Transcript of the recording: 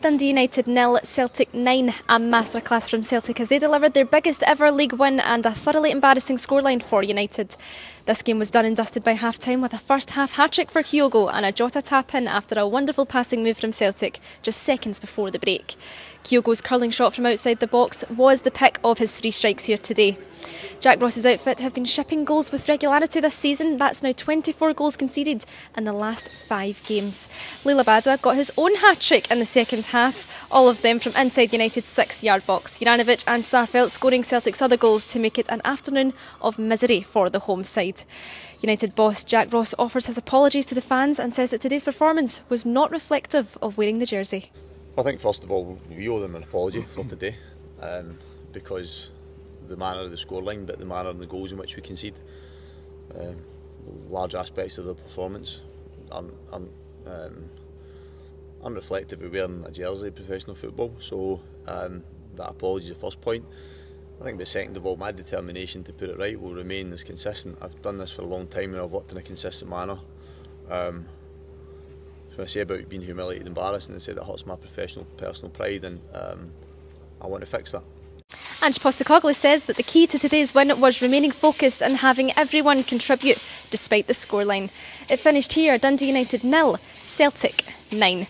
Dundee United nil, Celtic 9, a masterclass from Celtic as they delivered their biggest ever league win and a thoroughly embarrassing scoreline for United. This game was done and dusted by half time with a first half hat trick for Kyogo and a Jota tap in after a wonderful passing move from Celtic just seconds before the break. Kyogo's curling shot from outside the box was the pick of his three strikes here today. Jack Ross's outfit have been shipping goals with regularity this season. That's now 24 goals conceded in the last five games. Liel Abada got his own hat trick in the second half, all of them from inside United's six yard box. Juranovic and Starfelt scoring Celtic's other goals to make it an afternoon of misery for the home side. United boss Jack Ross offers his apologies to the fans and says that today's performance was not reflective of wearing the jersey. I think first of all we owe them an apology for today um, because the manner of the scoreline, but the manner and the goals in which we concede. Um, large aspects of the performance un, un, um, unreflective of wearing a jersey professional football. So um, that apology is the first point. I think the second of all, my determination to put it right will remain as consistent. I've done this for a long time and I've worked in a consistent manner. Um, so I say about being humiliated and embarrassed and say that hurts my professional personal pride and um, I want to fix that. Ange Postecoglou says that the key to today's win was remaining focused and having everyone contribute despite the scoreline. It finished here Dundee United nil, Celtic 9.